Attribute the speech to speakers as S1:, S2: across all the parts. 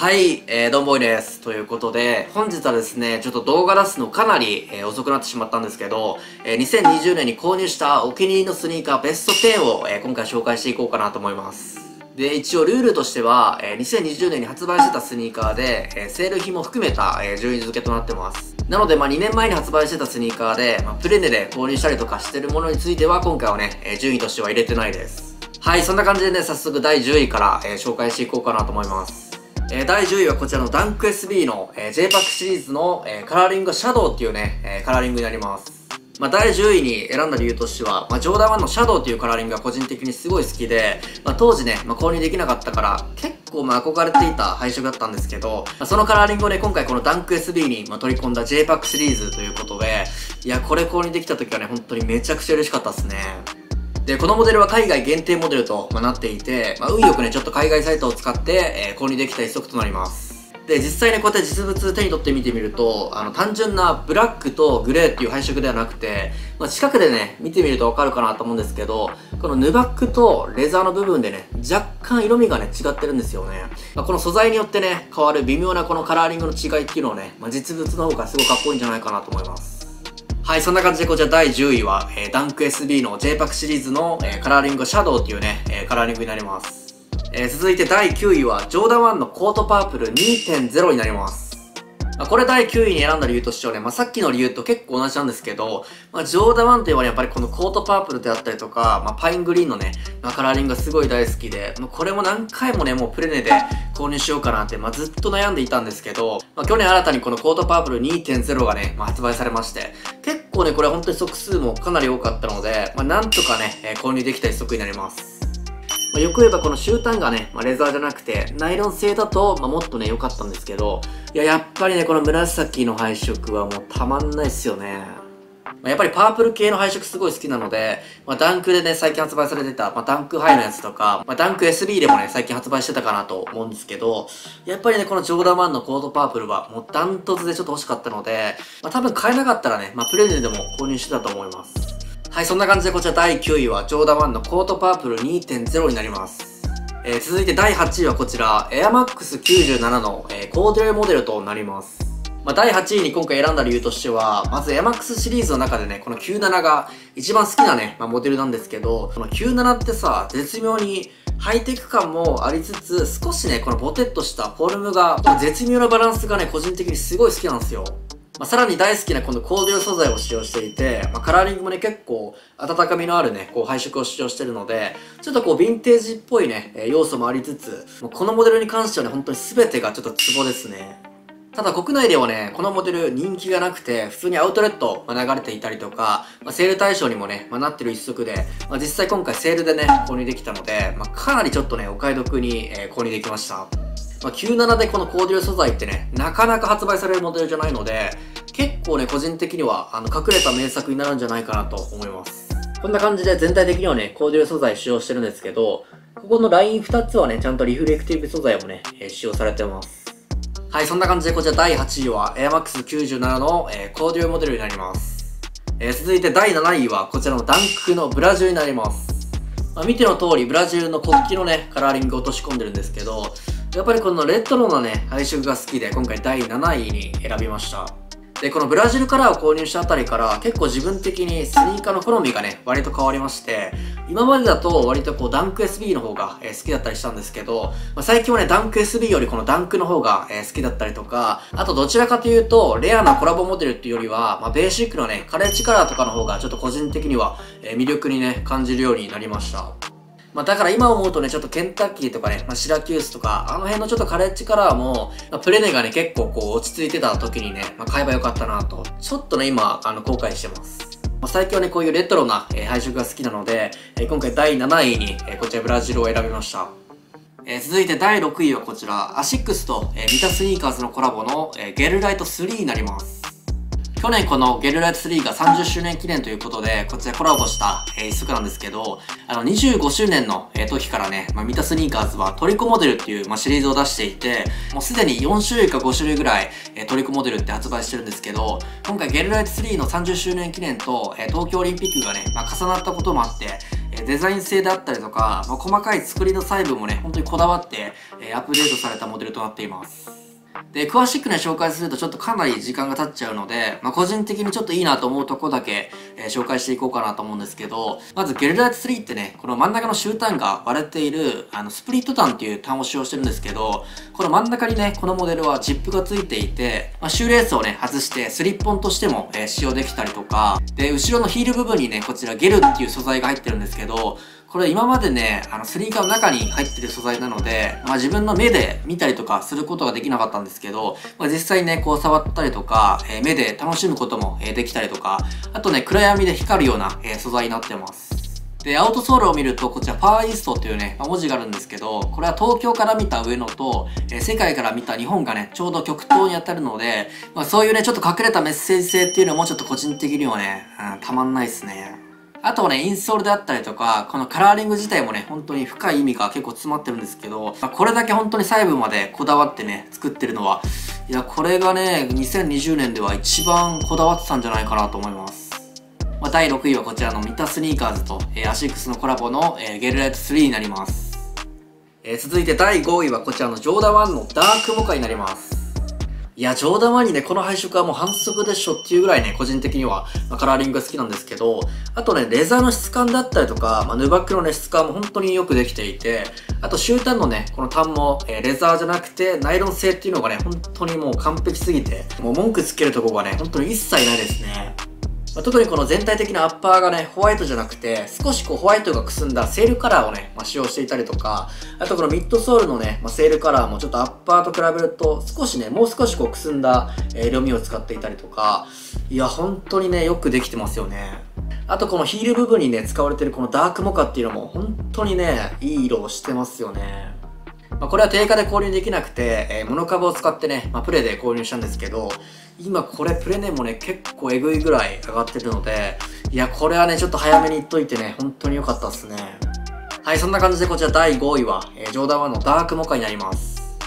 S1: はい、えー、どんぼいです。ということで、本日はですね、ちょっと動画出すのかなり、えー、遅くなってしまったんですけど、えー、2020年に購入したお気に入りのスニーカーベスト10を、えー、今回紹介していこうかなと思います。で、一応ルールとしては、えー、2020年に発売してたスニーカーで、えー、セール品も含めた、えー、順位付けとなってます。なので、まあ、2年前に発売してたスニーカーで、まあ、プレネで購入したりとかしてるものについては、今回はね、えー、順位としては入れてないです。はい、そんな感じでね、早速第10位から、えー、紹介していこうかなと思います。え、第10位はこちらのダンク SB の、え、J-PAC シリーズの、え、カラーリングシャドウっていうね、え、カラーリングになります。まあ、第10位に選んだ理由としては、まあ、ジョーダン1のシャドウっていうカラーリングが個人的にすごい好きで、まあ、当時ね、まあ、購入できなかったから、結構まあ憧れていた配色だったんですけど、まあ、そのカラーリングをね、今回このダンク SB に、ま、取り込んだ J-PAC シリーズということで、いや、これ購入できた時はね、本当にめちゃくちゃ嬉しかったですね。で、このモデルは海外限定モデルとなっていて、まあ、運よくね、ちょっと海外サイトを使って、えー、購入できた一足となります。で、実際ね、こうやって実物手に取って見てみると、あの、単純なブラックとグレーっていう配色ではなくて、まあ、近くでね、見てみるとわかるかなと思うんですけど、このヌバックとレザーの部分でね、若干色味がね、違ってるんですよね。まあ、この素材によってね、変わる微妙なこのカラーリングの違いっていうのをね、まあ、実物の方がすごいかっこいいんじゃないかなと思います。はい、そんな感じでこちら第10位は、えー、ダンク SB の J-PAC シリーズの、えー、カラーリングシャドウっていうね、えー、カラーリングになります。えー、続いて第9位は、ジョーダン1のコートパープル2.0になります。ま、これ第9位に選んだ理由としてはね、まあ、さっきの理由と結構同じなんですけど、まあ、ジョーダワン1といえばやっぱりこのコートパープルであったりとか、まあ、パイングリーンのね、まあ、カラーリングがすごい大好きで、まあ、これも何回もね、もうプレネで購入しようかなって、まあ、ずっと悩んでいたんですけど、まあ、去年新たにこのコートパープル2.0がね、まあ、発売されまして、結構ね、これ本当に足数もかなり多かったので、まあ、なんとかね、え、購入できた一足になります。まあ、よく言えばこの終端がね、まあ、レザーじゃなくて、ナイロン製だと、まあ、もっとね、良かったんですけど、いや、やっぱりね、この紫の配色はもうたまんないっすよね。ま、やっぱりパープル系の配色すごい好きなので、まあ、ダンクでね、最近発売されてた、まあ、ダンクハイのやつとか、まあ、ダンク SB でもね、最近発売してたかなと思うんですけど、やっぱりね、このジョーダマンのコードパープルは、もうダントツでちょっと欲しかったので、まあ、多分買えなかったらね、まあ、プレゼンでも購入してたと思います。はい、そんな感じでこちら第9位は、ジョーダンのコートパープル2.0になります。えー、続いて第8位はこちら、AirMax97 の、えー、コーデュレモデルとなります。まあ、第8位に今回選んだ理由としては、まず AirMax シリーズの中でね、この97が一番好きなね、まあ、モデルなんですけど、この97ってさ、絶妙にハイテク感もありつつ、少しね、このボテッとしたフォルムが、絶妙なバランスがね、個人的にすごい好きなんですよ。まあ、さらに大好きなこのコーデュ素材を使用していて、まあ、カラーリングもね、結構温かみのあるね、こう配色を使用してるので、ちょっとこうヴィンテージっぽいね、え要素もありつつ、もうこのモデルに関してはね、本当に全てがちょっとツボですね。ただ国内ではね、このモデル人気がなくて、普通にアウトレット流れていたりとか、まあ、セール対象にもね、まあ、なってる一足で、まあ、実際今回セールでね、購入できたので、まあ、かなりちょっとね、お買い得に、えー、購入できました。まあ、97でこのコーデュロ素材ってね、なかなか発売されるモデルじゃないので、結構ね、個人的には、あの、隠れた名作になるんじゃないかなと思います。こんな感じで全体的にはね、コーデュロ素材使用してるんですけど、ここのライン2つはね、ちゃんとリフレクティブ素材もね、えー、使用されてます。はい、そんな感じでこちら第8位は AirMax97 の、えー、コーデュロモデルになります。えー、続いて第7位はこちらのダンクのブラジルになります。まあ、見ての通り、ブラジルの国旗のね、カラーリングを落とし込んでるんですけど、やっぱりこのレトロなね、配色が好きで、今回第7位に選びました。で、このブラジルカラーを購入したあたりから結構自分的にスニーカーの好みがね、割と変わりまして、今までだと割とこうダンク SB の方が、え好きだったりしたんですけど、まあ、最近はね、ダンク SB よりこのダンクの方が、え好きだったりとか、あとどちらかというと、レアなコラボモデルっていうよりは、まあ、ベーシックのね、カレッジカラーとかの方がちょっと個人的には、え魅力にね、感じるようになりました。まあだから今思うとね、ちょっとケンタッキーとかね、まあ、シラキュースとか、あの辺のちょっとカレッジカラーも、まあ、プレネがね、結構こう落ち着いてた時にね、まあ、買えばよかったなと、ちょっとね、今、あの、後悔してます。まあ、最近はね、こういうレトロな、えー、配色が好きなので、えー、今回第7位に、えー、こちらブラジルを選びました。えー、続いて第6位はこちら、アシックスと、えー、ビタスニーカーズのコラボの、えー、ゲルライト3になります。去年このゲルライト3が30周年記念ということで、こちらコラボした、えー、一足なんですけど、あの、25周年の、え、時からね、まあ、ミタスニーカーズはトリコモデルっていう、まあ、シリーズを出していて、もうすでに4種類か5種類ぐらい、え、トリコモデルって発売してるんですけど、今回ゲルライト3の30周年記念と、え、東京オリンピックがね、まあ、重なったこともあって、デザイン性であったりとか、まあ、細かい作りの細部もね、本当にこだわって、えアップデートされたモデルとなっています。で、詳しくね、紹介するとちょっとかなり時間が経っちゃうので、まあ、個人的にちょっといいなと思うとこだけ、えー、紹介していこうかなと思うんですけど、まずゲルライト3ってね、この真ん中の終端が割れている、あの、スプリット端っていう端を使用してるんですけど、この真ん中にね、このモデルはチップがついていて、まあ、シューレースをね、外してスリッポンとしても、えー、使用できたりとか、で、後ろのヒール部分にね、こちらゲルっていう素材が入ってるんですけど、これ今までね、あの、スニーカーの中に入ってる素材なので、まあ自分の目で見たりとかすることができなかったんですけど、まあ実際ね、こう触ったりとか、えー、目で楽しむことも、え、できたりとか、あとね、暗闇で光るような、え、素材になってます。で、アウトソールを見ると、こちら、ファーイーストっていうね、ま、文字があるんですけど、これは東京から見た上野と、えー、世界から見た日本がね、ちょうど極東に当たるので、まあ、そういうね、ちょっと隠れたメッセージ性っていうのもちょっと個人的にはね、うん、たまんないですね。あとね、インソールであったりとか、このカラーリング自体もね、本当に深い意味が結構詰まってるんですけど、まあ、これだけ本当に細部までこだわってね、作ってるのは、いや、これがね、2020年では一番こだわってたんじゃないかなと思います。まあ、第6位はこちらのミタスニーカーズと、えー、アシックスのコラボの、えー、ゲルライト3になります。えー、続いて第5位はこちらのジョーダ1のダークモカになります。いや、冗談はにね、この配色はもう反則でしょっていうぐらいね、個人的には、まあ、カラーリングが好きなんですけど、あとね、レザーの質感だったりとか、まあ、ヌバックのね、質感も本当によくできていて、あと終端のね、この端も、えー、レザーじゃなくて、ナイロン製っていうのがね、本当にもう完璧すぎて、もう文句つけるとこがね、本当に一切ないですね。まあ、特にこの全体的なアッパーがね、ホワイトじゃなくて、少しこうホワイトがくすんだセールカラーをね、まあ、使用していたりとか、あとこのミッドソールのね、まあ、セールカラーもちょっとアッパーと比べると、少しね、もう少しこうくすんだ、え、色味を使っていたりとか、いや、本当にね、よくできてますよね。あとこのヒール部分にね、使われてるこのダークモカっていうのも、本当にね、いい色をしてますよね。まあ、これは定価で購入できなくて、えー、モノ株を使ってね、まあ、プレで購入したんですけど、今これプレネもね、結構えぐいぐらい上がってるので、いや、これはね、ちょっと早めに言っといてね、本当に良かったっすね。はい、そんな感じでこちら第5位は、えー、ジョーダン1のダークモカになります。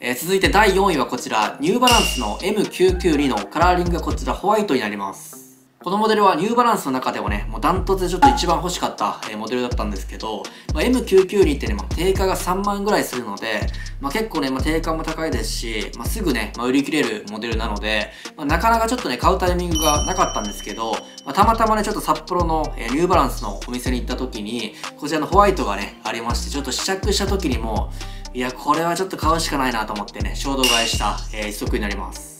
S1: えー、続いて第4位はこちら、ニューバランスの M992 のカラーリングがこちらホワイトになります。このモデルはニューバランスの中でもね、もうダントツでちょっと一番欲しかった、えモデルだったんですけど、まあ、M992 ってね、まあ、定価が3万ぐらいするので、まあ、結構ね、まあ、定価も高いですし、まあ、すぐね、まあ、売り切れるモデルなので、まあ、なかなかちょっとね、買うタイミングがなかったんですけど、まあ、たまたまね、ちょっと札幌の、え、ニューバランスのお店に行った時に、こちらのホワイトがね、ありまして、ちょっと試着した時にも、いや、これはちょっと買うしかないなと思ってね、衝動買いした、えー、一足になります。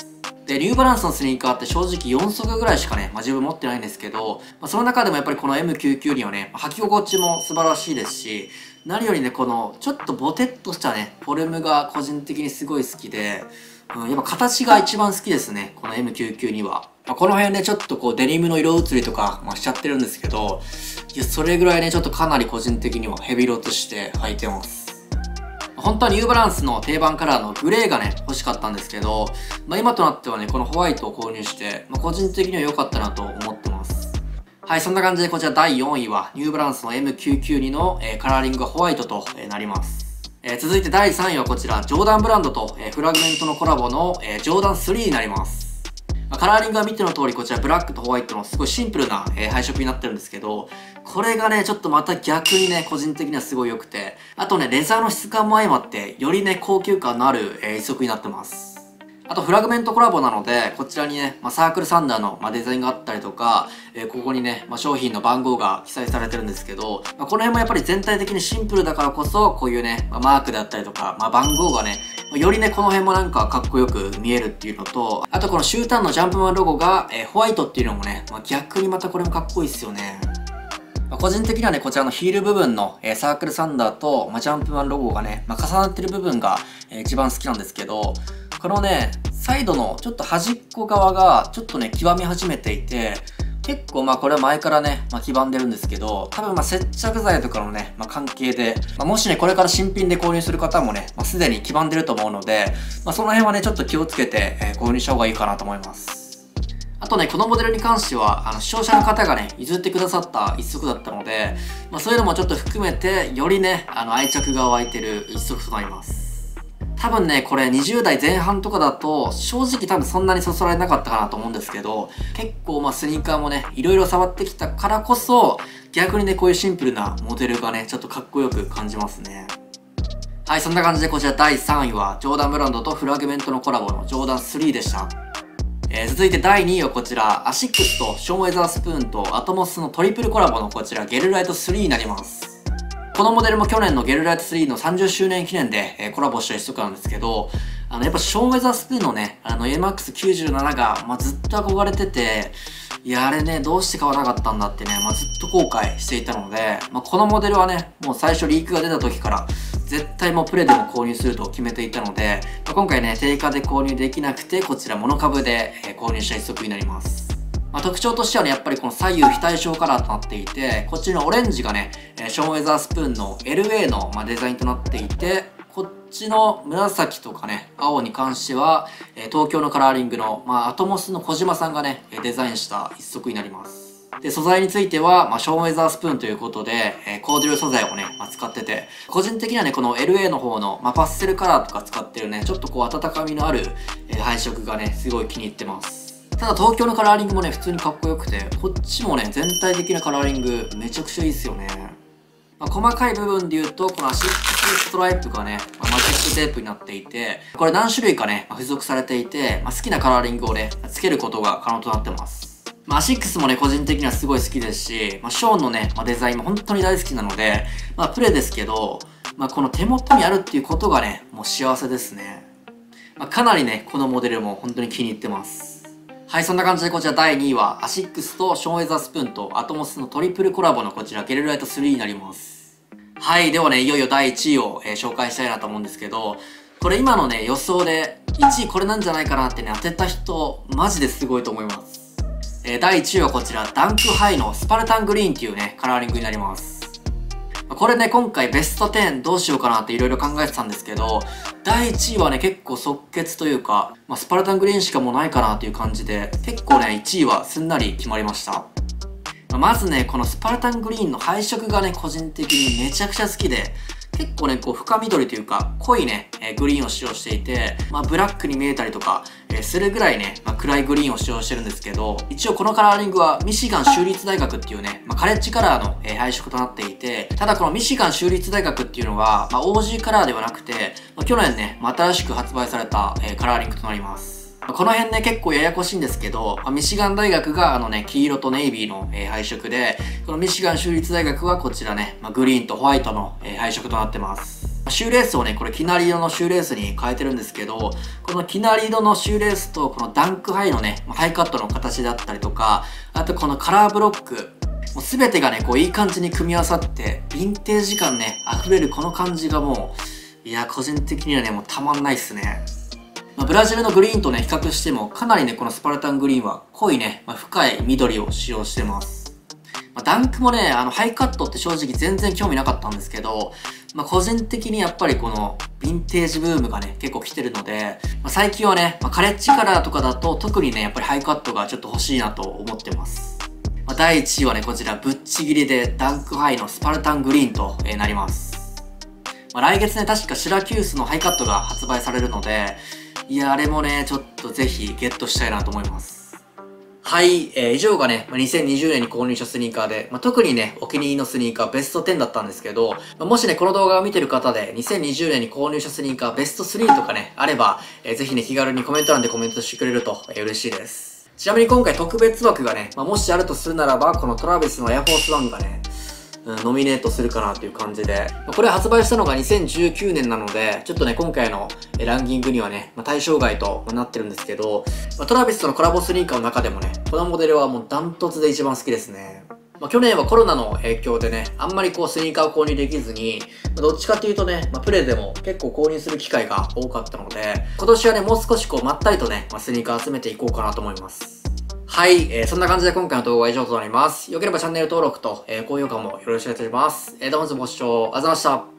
S1: で、ニューバランスのスニーカーって正直4足ぐらいしかね、まあ、自分持ってないんですけど、まあ、その中でもやっぱりこの M99 にはね、履き心地も素晴らしいですし、何よりね、このちょっとボテッとしたね、フォルムが個人的にすごい好きで、うん、やっぱ形が一番好きですね、この M99 には。まあ、この辺ね、ちょっとこうデニムの色移りとか、まあ、しちゃってるんですけど、いや、それぐらいね、ちょっとかなり個人的にはヘビロとして履いてます。本当はニューバランスの定番カラーのグレーがね、欲しかったんですけど、まあ、今となってはね、このホワイトを購入して、まあ、個人的には良かったなと思ってます。はい、そんな感じでこちら第4位は、ニューバランスの M992 の、え、カラーリングホワイトと、え、なります。え、続いて第3位はこちら、ジョーダンブランドと、え、フラグメントのコラボの、え、ジョーダン3になります。まあ、カラーリングは見ての通りこちらブラックとホワイトのすごいシンプルな、えー、配色になってるんですけど、これがね、ちょっとまた逆にね、個人的にはすごい良くて、あとね、レザーの質感も相まって、よりね、高級感のある、えー、一足になってます。あとフラグメントコラボなので、こちらにね、まあ、サークルサンダーの、まあ、デザインがあったりとか、えー、ここにね、まあ、商品の番号が記載されてるんですけど、まあ、この辺もやっぱり全体的にシンプルだからこそ、こういうね、まあ、マークであったりとか、まあ、番号がね、よりね、この辺もなんかかっこよく見えるっていうのと、あとこのシュータンのジャンプマンロゴが、えー、ホワイトっていうのもね、まあ、逆にまたこれもかっこいいっすよね。個人的にはね、こちらのヒール部分の、え、サークルサンダーと、まあ、ジャンプマンロゴがね、まあ、重なってる部分が、えー、一番好きなんですけど、このね、サイドのちょっと端っこ側がちょっとね、極み始めていて、結構まあこれは前からね、まあ、黄ばんでるんですけど、多分まあ接着剤とかのね、まあ、関係で、まあ、もしね、これから新品で購入する方もね、まあ、すでに黄ばんでると思うので、まあ、その辺はね、ちょっと気をつけて、えー、購入した方がいいかなと思います。あとね、このモデルに関しては、あの、視聴者の方がね、譲ってくださった一足だったので、まあそういうのもちょっと含めて、よりね、あの、愛着が湧いてる一足となります。多分ね、これ20代前半とかだと、正直多分そんなにそそられなかったかなと思うんですけど、結構まあスニーカーもね、いろいろ触ってきたからこそ、逆にね、こういうシンプルなモデルがね、ちょっとかっこよく感じますね。はい、そんな感じでこちら第3位は、ジョーダンブランドとフラグメントのコラボのジョーダン3でした。えー、続いて第2位はこちら、アシックスとショーンウェザースプーンとアトモスのトリプルコラボのこちら、ゲルライト3になります。このモデルも去年のゲルライト3の30周年記念で、え、コラボした一足なんですけど、あの、やっぱショーウェザースプーンのね、あの AMAX97 が、まあ、ずっと憧れてて、いや、あれね、どうして買わなかったんだってね、まあ、ずっと後悔していたので、まあ、このモデルはね、もう最初リークが出た時から、絶対もうプレでも購入すると決めていたので、まあ、今回ね、定価で購入できなくて、こちらモノ株で、購入した一足になります。まあ、特徴としてはね、やっぱりこの左右非対称カラーとなっていて、こっちのオレンジがね、ショーンウェザースプーンの LA の、まデザインとなっていて、こっちの紫とかね、青に関しては、東京のカラーリングの、まあ、アトモスの小島さんがね、デザインした一足になります。で、素材については、まあ、ショーンウェザースプーンということで、えー、コーデュロ素材をね、まあ、使ってて、個人的にはね、この LA の方の、まあ、パステルカラーとか使ってるね、ちょっとこう温かみのある、え、配色がね、すごい気に入ってます。ただ東京のカラーリングもね、普通にかっこよくて、こっちもね、全体的なカラーリングめちゃくちゃいいっすよね。まあ、細かい部分で言うと、このアシックスストライプがね、まあ、マジックテープになっていて、これ何種類かね、まあ、付属されていて、まあ、好きなカラーリングをね、つけることが可能となってます。まあ、アシックスもね、個人的にはすごい好きですし、まあ、ショーンのね、まあ、デザインも本当に大好きなので、まあ、プレですけど、まあ、この手元にあるっていうことがね、もう幸せですね。まあ、かなりね、このモデルも本当に気に入ってます。はい、そんな感じでこちら第2位は、アシックスとショーンウェザースプーンとアトモスのトリプルコラボのこちら、ゲルライト3になります。はい、ではね、いよいよ第1位を、えー、紹介したいなと思うんですけど、これ今のね、予想で1位これなんじゃないかなってね、当てた人、マジですごいと思います。えー、第1位はこちら、ダンクハイのスパルタングリーンっていうね、カラーリングになります。これね、今回ベスト10どうしようかなって色々考えてたんですけど、第1位はね、結構即決というか、まあ、スパルタングリーンしかもうないかなっていう感じで、結構ね、1位はすんなり決まりました。まずね、このスパルタングリーンの配色がね、個人的にめちゃくちゃ好きで、結構ね、こう深緑というか、濃いね、えー、グリーンを使用していて、まあブラックに見えたりとか、えー、するぐらいね、まあ、暗いグリーンを使用してるんですけど、一応このカラーリングはミシガン州立大学っていうね、まあ、カレッジカラーの、えー、配色となっていて、ただこのミシガン州立大学っていうのは、まあ OG カラーではなくて、まあ、去年ね、まあ、新しく発売された、えー、カラーリングとなります。この辺ね、結構ややこしいんですけど、ミシガン大学があのね、黄色とネイビーの、えー、配色で、このミシガン州立大学はこちらね、まあ、グリーンとホワイトの、えー、配色となってます。シューレースをね、これ、きなり色のシューレースに変えてるんですけど、このきなり色のシューレースと、このダンクハイのね、ハイカットの形だったりとか、あとこのカラーブロック、もう全てがね、こういい感じに組み合わさって、ヴィンテージ感ね、溢れるこの感じがもう、いや、個人的にはね、もうたまんないっすね。まあ、ブラジルのグリーンとね、比較しても、かなりね、このスパルタングリーンは濃いね、まあ、深い緑を使用してます。まあ、ダンクもね、あの、ハイカットって正直全然興味なかったんですけど、まあ、個人的にやっぱりこの、ヴィンテージブームがね、結構来てるので、まあ、最近はね、まあ、カレッジカラーとかだと特にね、やっぱりハイカットがちょっと欲しいなと思ってます。まあ、第1位はね、こちら、ぶっちぎりでダンクハイのスパルタングリーンと、えー、なります。まあ、来月ね、確かシラキュースのハイカットが発売されるので、いや、あれもね、ちょっとぜひゲットしたいなと思います。はい、えー、以上がねま、2020年に購入したスニーカーで、まあ、特にね、お気に入りのスニーカーベスト10だったんですけど、まあ、もしね、この動画を見てる方で、2020年に購入したスニーカーベスト3とかね、あれば、えー、ぜひね、気軽にコメント欄でコメントしてくれると、えー、嬉しいです。ちなみに今回特別枠がね、まあ、もしあるとするならば、このトラビスのエアフォースワンがね、ノミネートするかなという感じで、これ発売したのが2019年なので、ちょっとね、今回のランキングにはね、ま、対象外となってるんですけど、ま、トラビスとのコラボスニーカーの中でもね、このモデルはもうダントツで一番好きですね。まあ、去年はコロナの影響でね、あんまりこうスニーカーを購入できずに、ま、どっちかっていうとね、まあ、プレイでも結構購入する機会が多かったので、今年はね、もう少しこうまったりとね、まあ、スニーカー集めていこうかなと思います。はい、えー、そんな感じで今回の動画は以上となります。よければチャンネル登録と、えー、高評価もよろしくお願いいたします。えー、どうもご視聴ありがとうございました。